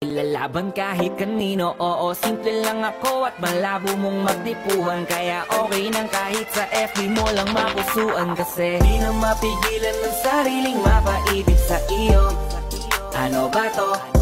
Lalaban kahit kanino Oo, simple lang ako at malabo mong magdipuhan Kaya okay nang kahit sa FB mo lang mapusuan. Kasi di na mapigilan ng sariling mapaibig sa iyo. Ano ba to?